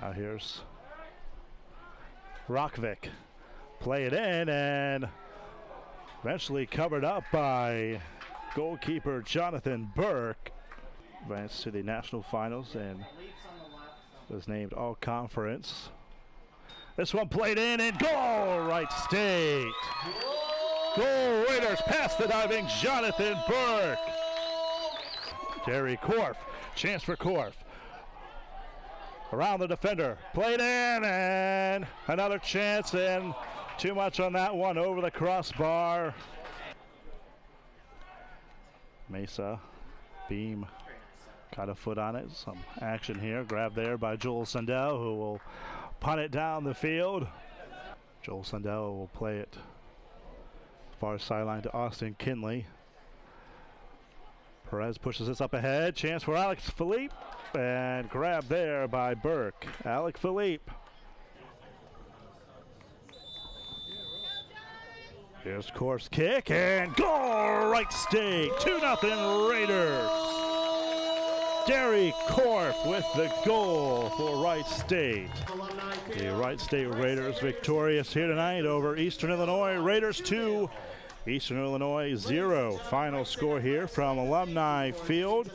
Now here's Rockvik. Play it in and eventually covered up by goalkeeper Jonathan Burke. Advanced to the national finals and was named all conference. This one played in and goal, Wright State. Goal Raiders past the diving Jonathan Burke. Gary Korf, chance for Korf. Around the defender, played in and another chance and too much on that one over the crossbar. Mesa, beam, got a foot on it. Some action here. Grab there by Joel Sundell, who will punt it down the field. Joel Sundell will play it far sideline to Austin Kinley. Perez pushes this up ahead. Chance for Alex Philippe. And grab there by Burke. Alec Philippe. Here's Korf's kick and goal! Wright State, 2 0 Raiders. Gary Korf with the goal for Wright State. The Wright State Raiders victorious here tonight over Eastern Illinois. Raiders 2, Eastern Illinois 0. Final score here from Alumni Field.